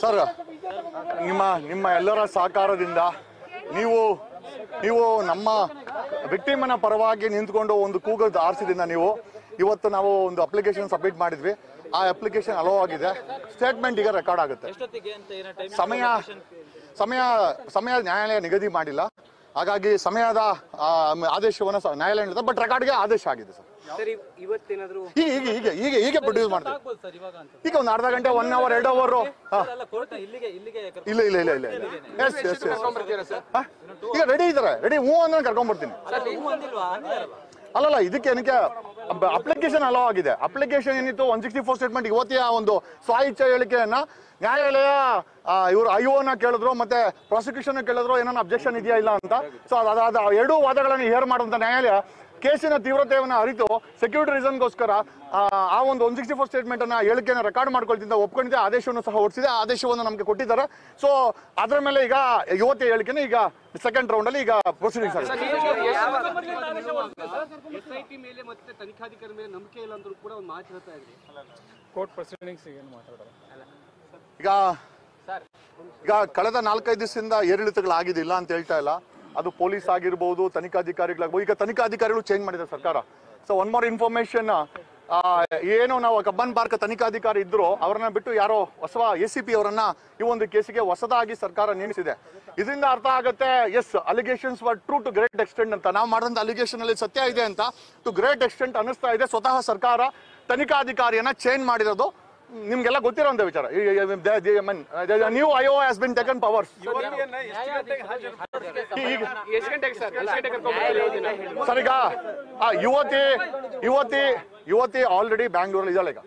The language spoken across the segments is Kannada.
ಸರ್ ನಿಮ್ಮ ನಿಮ್ಮ ಎಲ್ಲರ ಸಹಕಾರದಿಂದ ನೀವು ನೀವು ನಮ್ಮ ವಿಕ್ಟಿಮನ ಪರವಾಗಿ ನಿಂತ್ಕೊಂಡು ಒಂದು ಕೂಗಲ್ ಆರಿಸಿದ್ರಿಂದ ನೀವು? ಇವತ್ತು ನಾವು ಒಂದು ಅಪ್ಲಿಕೇಶನ್ ಸಬ್ಮಿಟ್ ಮಾಡಿದ್ವಿ. ಆ ಅಪ್ಲಿಕೇಶನ್ ಅಲೋ ಆಗಿದೆ. ಸ್ಟೇಟ್ಮೆಂಟ್ ಈಗ ರೆಕಾರ್ಡ್ ಆಗುತ್ತೆ. ಸಮಯ ಸಮಯ ಸಮಯ ನ್ಯಾಯಾಲಯ ನಿಗದಿ ಮಾಡಿಲ್ಲ. ಹಾಗಾಗಿ ಸಮಯದ ಆ, ಆದೇಶವನ್ನು ಸ- ನ್ಯಾಯಾಲಯ ನೀಡಿದೆ ಬಟ್ ರೆಕಾರ್ಡ್ಗೆ ಆದೇಶ ಆಗಿದೆ ಸರ್. ಸರ್ ಇವತ್ತೇನಾದ್ರು ಈಗ ಈಗ ಈಗ ಈಗ ಈಗ ಪ್ರೊಡ್ಯೂಸ್ ಮಾಡ್ತೀವಿ. ಸರ್ ಇವಾಗ ಅಂತ. ಈಗ ಒಂದು ಅರ್ಧ ಗಂಟೆ ಒನ್ ಅವರ್ ಎರಡು ಅವರ್ ಅಲ್ಲ ಇಲ್ಲಿಗೆ ಇಲ್ಲಿಗೆ ಇಲ್ಲ ಇಲ್ಲ ಇಲ್ಲ ಇಲ್ಲ ಎಸ್ ಎಸ್ ಈಗ ರೆಡಿ ಇದ್ದಾರೆ? ರೆಡಿ ಹ್ಞೂ ಅಂದ್ರೆ ಕರ್ಕೊಂಡ್ಬರ್ತೀನಿ ಅಲ್ಲಲ್ಲ, ಇದಕ್ಕೆ ಏನಕ್ಕೆ ಅಪ್ಲಿಕೇಶನ್ ಅಲೋ ಆಗಿದೆ. ಅಪ್ಲಿಕೇಶನ್ ಏನಿತ್ತು? ಒನ್ ಸಿಕ್ಸ್ಟಿ ಫೋರ್ ಸ್ಟೇಟ್ಮೆಂಟ್ ಇವತ್ತಿನ ಒಂದು ಸ್ವಾಯಿಚ್ಛ ಹೇಳಿಕೆಯನ್ನ ನ್ಯಾಯಾಲಯ ಇವರು ಐಒನ ಕೇಳಿದ್ರು, ಮತ್ತೆ ಪ್ರಾಸಿಕ್ಯೂಷನ್ ಕೇಳಿದ್ರು ಏನೋ ಅಬ್ಜೆಕ್ಷನ್ ಇದೆಯಾ ಇಲ್ಲ ಅಂತ. ಸೊ ಅದಾದ ಎರಡೂ ವಾದಗಳನ್ನು ಹೇರ್ ಮಾಡುವಂತ ನ್ಯಾಯಾಲಯ ಕೇಸಿನ ತೀವ್ರತೆಯನ್ನು ಅರಿತು ಸೆಕ್ಯೂರಿಟಿ ರೀಸನ್ಗೋಸ್ಕರ ಆ ಒಂದು ಒನ್ ಸಿಕ್ಸ್ಟಿ ಫೋರ್ ಸ್ಟೇಟ್ಮೆಂಟ್ ಅನ್ನ ಹೇಳಿಕೆಯನ್ನು ರೆಕಾರ್ಡ್ ಮಾಡ್ಕೊಳ್ತಿದ್ದ ಒಪ್ಕೊಂಡಿದ್ದೆ ಆದೇಶವನ್ನು ಸಹ ಹೊಡಿಸಿದೆ ಆದೇಶವನ್ನು ನಮಗೆ ಕೊಟ್ಟಿದ್ದಾರೆ. ಸೊ ಅದರ ಮೇಲೆ ಈಗ ಯುವತಿಯ ಹೇಳಿಕೆನ ಈಗ ಸೆಕೆಂಡ್ ರೌಂಡ್ ಅಲ್ಲಿ ಈಗ ಪ್ರೊಸೀಡಿಂಗ್ಸ್ ಆಗಿದೆ ಎಸ್ ಮೇಲೆ ಮತ್ತೆ ತನಿಖಾಧಿಕಾರಿ ಮೇಲೆ ನಂಬಿಕೆ ಇಲ್ಲ ಅಂದ್ರೂ ಕೂಡ ಒಂದು ಮಾತು ಹೇಳ್ತಾ ಇದ್ರಿ. ಕೋರ್ಟ್ ಪ್ರೊಸೀಡಿಂಗ್ಸ್ ಏನು ಮಾತಾಡೋದು ಈಗ ಈಗ ಕಳೆದ ನಾಲ್ಕೈದು ದಿವಸದಿಂದ ಏರಿಳಿತಗಳಾಗಿದ್ದಿಲ್ಲ ಅಂತ ಹೇಳ್ತಾ ಇಲ್ಲ. ಅದು ಪೊಲೀಸ್ ಆಗಿರ್ಬೋದು, ತನಿಖಾಧಿಕಾರಿಗಳಾಗ್ಬೋದು, ಈಗ ತನಿಖಾಧಿಕಾರಿಗಳು ಚೇಂಜ್ ಮಾಡಿದ್ದಾರೆ ಸರ್ಕಾರ. ಸೊ ಒನ್ ಮೋರ್ ಇನ್ಫಾರ್ಮೇಶನ್ ಏನು ನಾವು ಕಬ್ಬನ್ ಪಾರ್ಕ್ ತನಿಖಾಧಿಕಾರಿ ಇದ್ರು, ಅವರನ್ನ ಬಿಟ್ಟು ಯಾರೋ ಹೊಸ ಎ ಸಿ ಪಿ ಅವರನ್ನ ಈ ಒಂದು ಕೇಸಿಗೆ ಹೊಸದಾಗಿ ಸರ್ಕಾರ ನೇಮಿಸಿದೆ. ಇದರಿಂದ ಅರ್ಥ ಆಗುತ್ತೆ yes allegations were true to great extent ಅಂತ. ನಾವು ಮಾಡಿದಂತ ಅಲಿಗೇಷನ್ ಅಲ್ಲಿ ಸತ್ಯ ಇದೆ ಅಂತ. ಟು ಗ್ರೇಟ್ ಎಕ್ಸ್ಟೆಂಟ್ ಅನಿಸ್ತಾ ಇದೆ, ಸ್ವತಃ ಸರ್ಕಾರ ತನಿಖಾಧಿಕಾರಿಯನ್ನ ಚೇಂಜ್ ಮಾಡಿರೋದು ನಿಮ್ಗೆಲ್ಲ ಗೊತ್ತಿರೋಂಥ ವಿಚಾರ. New I O has been taken powers ಗಂಟೆಗೆ ಸರ್ ಈಗ ಆ, ಯುವತಿ ಯುವತಿ ಯುವತಿ ಆಲ್ರೆಡಿ ಬ್ಯಾಂಗ್ಳೂರಲ್ಲಿ ಇದ್ದಾಳೆ ಈಗ.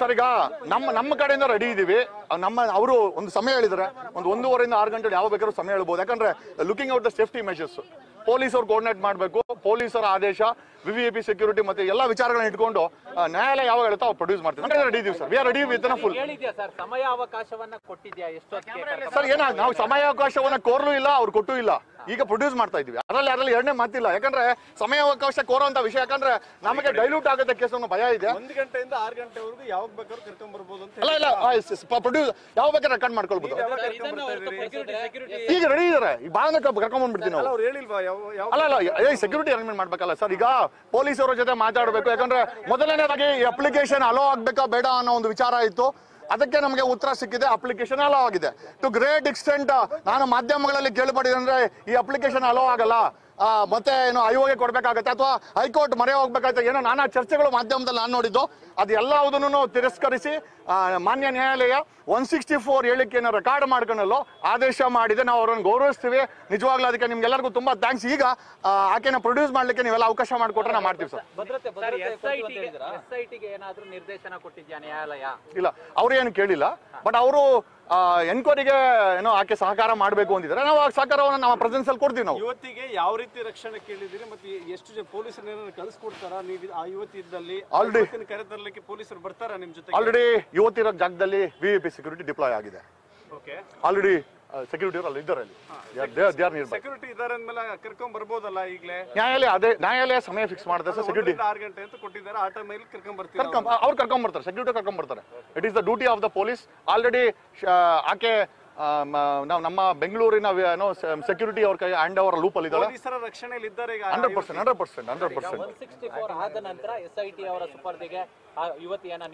ಸರ್ ಈಗ ನಮ್ಮ ನಮ್ಮ ಕಡೆಯಿಂದ ರೆಡಿ ಇದೀವಿ. ನಮ್ಮ ಅವರು ಒಂದು ಸಮಯ ಹೇಳಿದ್ರೆ ಒಂದು ಒಂದೂವರೆಯಿಂದ ಆರು ಗಂಟೆ ಯಾವ ಬೇಕಾದ್ರೂ ಸಮಯ ಹೇಳ್ಬೋದು. ಯಾಕಂದ್ರೆ looking out the safety measures ಪೊಲೀಸರು ಕೋರ್ಡಿನೇಟ್ ಮಾಡಬೇಕು ಪೊಲೀಸರ ಆದೇಶ ವಿ ವಿ ಪಿ ಸೆಕ್ಯೂರಿಟಿ ಮತ್ತೆ ಎಲ್ಲ ವಿಚಾರಗಳನ್ನ ಇಟ್ಕೊಂಡು ಆ, ನ್ಯಾಯಾಲಯ ಯಾವಾಗ ಹೇಳುತ್ತೋ ಅವ್ರು ಪ್ರೊಡ್ಯೂಸ್ ಮಾಡ್ತೀವಿ. ರೆಡಿ ಇದೀವಿ sir we are ready with full ಹೇಳಿದ್ಯಾ sir ಸಮಯ ಅವಕಾಶವನ್ನ ಕೊಟ್ಟಿದ್ಯಾ ಸರ್ ಏನ ನಾವು ಸಮಯಾವಕಾಶವನ್ನ ಕೋರ್ಲು ಇಲ್ಲ ಅವ್ರು ಕೊಟ್ಟು ಇಲ್ಲ. ಈಗ ಪ್ರೊಡ್ಯೂಸ್ ಮಾಡ್ತಾ ಇದೀವಿ ಅದರಲ್ಲಿ ಅದರಲ್ಲಿ ಎರಡನೇ ಮಾತಿಲ್ಲ. ಯಾಕಂದ್ರೆ ಸಮಯಾವಕಾಶ ಕೋರುವಂತ ವಿಷಯ ಯಾಕಂದ್ರೆ ನಮಗೆ ಡೈಲ್ಯೂಟ್ ಆಗುತ್ತೆ ಕೇಸ್ ಅನ್ನೋ ಭಯ ಇದೆ. ಒಂದು ಗಂಟೆಯಿಂದ ಆರು ಗಂಟೆವರೆಗೂ ಯಾವಾಗ ಬೇಕಾದ್ರೂ ಕರ್ಕೊಂಡ್ ಬರ್ಬೋದು ಅಂತ ಅಲ್ಲ ಇಲ್ಲ ಪ್ರೊಡ್ಯೂಸ್ ಯಾವ ಬೇಕಾದ್ರೆ ರೆಕಾರ್ಡ್ ಮಾಡ್ಕೊಳ್ಬಹುದು ಈಗ ರೆಡಿ ಇದಾರೆ. ಈ ಬಾಂಧ ಕರ್ಕೊಂಡ್ ಯಾವ ಅಲ್ಲ ಅಲ್ಲ ಸೆಕ್ಯೂರಿಟಿ ಅರೇಂಜ್ಮೆಂಟ್ ಮಾಡ್ಬೇಕಲ್ಲ ಸರ್. ಈಗ ಪೊಲೀಸರ ಜೊತೆ ಮಾತಾಡಬೇಕು. ಯಾಕಂದ್ರೆ ಮೊದಲನೇದಾಗಿ ಈ ಅಪ್ಲಿಕೇಶನ್ ಅಲೋ ಆಗ್ಬೇಕಾ ಬೇಡ ಅನ್ನೋ ಒಂದು ವಿಚಾರ ಇತ್ತು. ಅದಕ್ಕೆ ನಮಗೆ ಉತ್ತರ ಸಿಕ್ಕಿದೆ ಅಪ್ಲಿಕೇಶನ್ ಅಲೋ ಆಗಿದೆ. ಟು ಗ್ರೇಟ್ ಎಕ್ಸ್ಟೆಂಟ್ ನಾನು ಮಾಧ್ಯಮಗಳಲ್ಲಿ ಕೇಳ್ಪಡಿದೆ ಅಂದ್ರೆ ಈ ಅಪ್ಲಿಕೇಶನ್ ಅಲೋ ಆಗಲ್ಲ. ಮತ್ತೆ ಏನು ಐಒಗೆ ಕೊಡ್ಬೇಕಾಗತ್ತೆ ಅಥವಾ ಹೈಕೋರ್ಟ್ ಮರೆ ಹೋಗ್ಬೇಕಾಗತ್ತೆ ಏನೋ ನಾನಾ ಚರ್ಚೆಗಳು ಮಾಧ್ಯಮದಲ್ಲಿ ನಾನು ನೋಡಿದ್ದು. ಅದು ಎಲ್ಲವುದನ್ನು ತಿರಸ್ಕರಿಸಿ ಮಾನ್ಯ ನ್ಯಾಯಾಲಯ ಒನ್ ಸಿಕ್ಸ್ಟಿ ಫೋರ್ ಹೇಳಿಕೆಯನ್ನು ರೆಕಾರ್ಡ್ ಮಾಡ್ಕೊಳ್ಳಲು ಆದೇಶ ಮಾಡಿದೆ. ನಾವು ಅವರನ್ನು ಗೌರವಿಸ್ತೀವಿ. ನಿಜವಾಗ್ಲೂ ಅದಕ್ಕೆ ನಿಮ್ಗೆಲ್ಲರಿಗೂ ತುಂಬಾ ಥ್ಯಾಂಕ್ಸ್ ಈಗ ಆ, ಆಕೆನ ಪ್ರೊಡ್ಯೂಸ್ ಮಾಡ್ಲಿಕ್ಕೆ ನೀವೆಲ್ಲ ಅವಕಾಶ ಮಾಡಿಕೊಟ್ರೆ ನಾವು ಮಾಡ್ತೀವಿ ಸರ್. ಭದ್ರತೆ ಅವ್ರು ಏನು ಏನಾದ್ರೂ ನಿರ್ದೇಶನ ಕೊಟ್ಟಿದ್ಯಾ ನ್ಯಾಯಾಲಯ? ಇಲ್ಲ ಅವ್ರೇನು ಕೇಳಿಲ್ಲ. ಬಟ್ ಅವರು ಎನ್ಕ್ವೈರಿಗೆ ಏನೋ ಆಕೆ ಸಹಕಾರ ಮಾಡಬೇಕು ಅಂದಿದ್ರೆ ನಾವು ಆ ಸಹಕಾರವನ್ನು ನಮ್ಮ ಪ್ರೆಸೆನ್ಸ್ ಅಲ್ಲಿ ಕೊಡ್ತೀವಿ ನಾವು. ಯುವತಿಗೆ ಯಾವ ರೀತಿ ರಕ್ಷಣೆ ಕೇಳಿದಿರಿ ಮತ್ತೆ ಎಷ್ಟು ಜನ ಪೊಲೀಸರು ಏನಾದ್ರು ಕಳಿಸ್ಕೊಡ್ತಾರಾ? ನೀವು ಆ ಯುವತಿ ಇದ್ದಲ್ಲಿ ಆಲ್ರೆಡಿ ಕರೆ ತರಲಿಕ್ಕೆ ಪೊಲೀಸರು ಬರ್ತಾರಾ ನಿಮ್ ಜೊತೆ ಆಲ್ರೆಡಿ ಯುವತಿರೋ ಜಾಗದಲ್ಲಿ ವಿ ಪಿ ಸೆಕ್ಯೂರಿಟಿ ಡಿಪ್ಲಾಯ್ ಆಗಿದೆ. ಓಕೆ ಆಲ್ರೆಡಿ ಸೆಕ್ಯೂರಿಟಿ ಅಲ್ಲಿ ಇದ್ದಾರೆ ಅಲ್ಲಿ ಸೆಕ್ಯೂರಿಟಿ ಇದ್ದಾರೆ ಅಂದ್ಮೇಲೆ ಕರ್ಕೊಂಡ್ ಬರ್ಬೋದಲ್ಲ ಈಗಲೇ? ನ್ಯಾಯಾಲಯ ಅದೇ ನ್ಯಾಯಾಲಯ ಸಮಯ ಫಿಕ್ಸ್ ಮಾಡಿದೆ ಸರ್ ಸೆಕ್ಯೂರಿಟಿ ಆರು ಗಂಟೆ ಅಂತ ಕೊಟ್ಟಿದ್ದಾರೆ ಆ ಟೈಮಲ್ಲಿ ಕರ್ಕೊಂಡ್ ಬರ್ತಾರೆ ಕರ್ಕೊಂಡ್ ಅವ್ರು? ಕರ್ಕೊಂಡ್ ಬರ್ತಾರೆ ಸೆಕ್ಯೂರಿಟಿ ಕರ್ಕೊಂಡ್ ಬರ್ತಾರೆ. It is the duty of the police already ಆಕೆ ನಾವು ನಮ್ಮ ಬೆಂಗಳೂರಿನ ಏನೋ ಸೆಕ್ಯೂರಿಟಿ ಅವ್ರ ಕೈ ಹ್ಯಾಂಡ್ ಅವರ್ ಲೂಪ್ ಅಲ್ಲಿ ಇದ್ದಾಳೆ. ಪೊಲೀಸರ ರಕ್ಷಣೆಯಲ್ಲಿ ಇದ್ದಾರೆ ಈಗ hundred percent hundred percent hundred percent one sixty four ಆದ ನಂತರ ಎಸ್ ಐ ಟಿ ಅವರ ಸುಪರ್ದಿಗೆ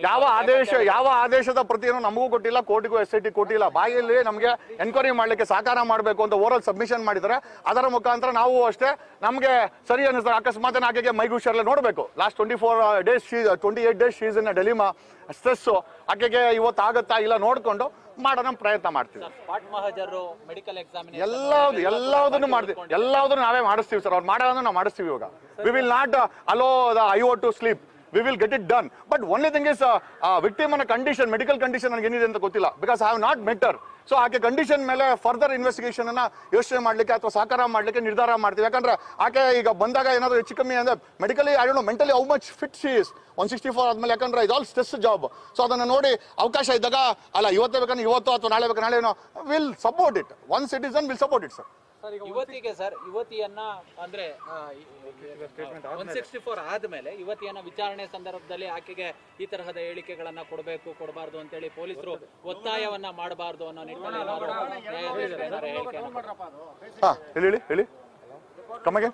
ಯಾವ ಆದೇಶ ಯಾವ ಆದೇಶದ ಪ್ರತಿಯನ್ನು ನಮಗೂ ಕೊಟ್ಟಿಲ್ಲ ಕೋರ್ಟಿಗೂ ಎಸ್ ಐ ಟಿ ಕೊಟ್ಟಿಲ್ಲ. ಬಾಯಲ್ಲಿ ನಮಗೆ ಎನ್ಕ್ವೈರಿ ಮಾಡಲಿಕ್ಕೆ ಸಹಕಾರ ಮಾಡಬೇಕು ಅಂತ ಓರಲ್ ಸಬ್ಮಿಷನ್ ಮಾಡಿದರೆ ಅದರ ಮುಖಾಂತರ ನಾವು ಅಷ್ಟೇ ನಮಗೆ ಸರಿ ಅನ್ನಿಸ್ತಾರೆ ಅಕಸ್ಮಾತ್ ಆಕೆಗೆ ಮೈಗೂ ಹುಷಾರಿಲ್ಲ ನೋಡಬೇಕು. Last twenty four days twenty eight days she's in dilemma stress ಆಕೆಗೆ ಇವತ್ತು ಆಗುತ್ತಾ ಇಲ್ಲ ನೋಡ್ಕೊಂಡು ಮಾಡೋಣ ಪ್ರಯತ್ನ ಮಾಡ್ತೀವಿ. ಎಲ್ಲಾವ್ದು ಎಲ್ಲದನ್ನು ಮಾಡ್ತೀವಿ. ಎಲ್ಲದನ್ನು ನಾವೇ ಮಾಡಿಸ್ತೀವಿ ಸರ್. ಅವ್ರು ಮಾಡೋದನ್ನು ನಾವು ಮಾಡಿಸ್ತೀವಿ ಇವಾಗ. We will not allow the I O to sleep we will get it done but only thing is victim ಅನ್ನ ಕಂಡೀಷನ್ ಮೆಡಿಕಲ್ ಕಂಡೀಷನ್ ನನಗೆ ಏನಿದೆ ಅಂತ ಗೊತ್ತಿಲ್ಲ. Because I have not met her so ಆಕೆ ಕಂಡೀಷನ್ ಮೇಲೆ ಫರ್ದರ್ ಇನ್ವೆಸ್ಟಿಗೇಷನ್ ಅನ್ನ ಯೋಚನೆ ಮಾಡ್ಲಿಕ್ಕೆ ಅಥವಾ ಸಾಕಾರ ಮಾಡ್ಲಿಕ್ಕೆ ನಿರ್ಧಾರ ಮಾಡ್ತೀವಿ. ಯಾಕಂದ್ರೆ ಆಕೆ ಈಗ ಬಂದಾಗ ಏನಾದ್ರು ಹೆಚ್ಚು ಕಮ್ಮಿ ಅಂದ್ರೆ medically I don't mentally how much fit she's one sixty four ಆದ್ಮೇಲೆ ಯಾಕಂದ್ರೆ ಇದು ಆಲ್ ಸ್ಟ್ರೆಸ್ ಜಾಬ್ ಸೊ ಅದನ್ನ ನೋಡಿ ಅವಕಾಶ ಇದ್ದಾಗ, ಅಲ್ಲ, ಇವತ್ತೇ ಬೇಕಂದ್ರೆ ಇವತ್ತು ಅಥವಾ ನಾಳೆ ಬೇಕು, ನಾಳೆ will support it one citizen will support it sir ಯುವತಿಗೆ sir ಯುವತಿಯನ್ನ ಅಂದ್ರೆ ಒನ್ ಸಿಕ್ಸ್ಟಿ ಫೋರ್ ಆದ್ಮೇಲೆ. ಯುವತಿಯನ್ನ ವಿಚಾರಣೆ ಸಂದರ್ಭದಲ್ಲಿ ಆಕೆಗೆ ಈ ತರಹದ ಹೇಳಿಕೆಗಳನ್ನ ಕೊಡಬೇಕು ಕೊಡಬಾರ್ದು ಅಂತೇಳಿ ಪೊಲೀಸರು ಒತ್ತಾಯವನ್ನ ಮಾಡಬಾರ್ದು ಅನ್ನೋ ನಿಟ್ಟಿನಲ್ಲಿ ತಮಗೆ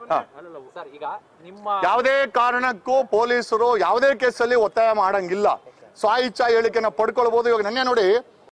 ನಿಮ್ಮ ಯಾವುದೇ ಕಾರಣಕ್ಕೂ ಪೊಲೀಸರು ಯಾವುದೇ ಕೇಸಲ್ಲಿ ಒತ್ತಾಯ ಮಾಡಂಗಿಲ್ಲ. ಸ್ವ ಇಚ್ಛಾ ಹೇಳಿಕೆನ ಪಡ್ಕೊಳ್ಬಹುದು ಇವಾಗ ನೆನ್ನೆ ನೋಡಿ